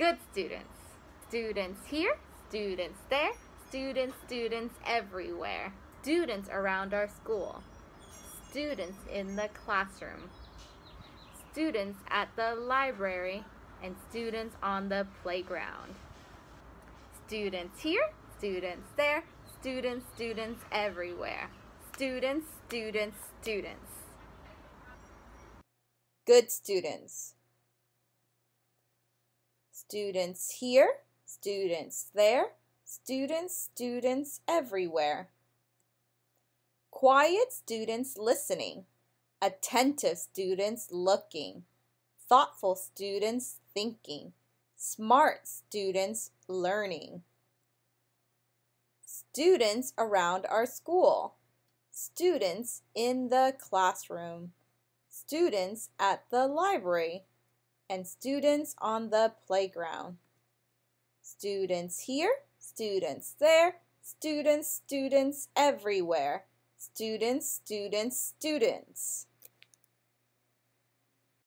Good students. Students here, students there, students, students everywhere. Students around our school. Students in the classroom. Students at the library and students on the playground. Students here, students there, students, students everywhere. Students, students, students. Good students. Students here, students there, students, students everywhere. Quiet students listening, attentive students looking, thoughtful students thinking, smart students learning. Students around our school, students in the classroom, students at the library, and students on the playground. Students here, students there, students, students everywhere. Students, students, students.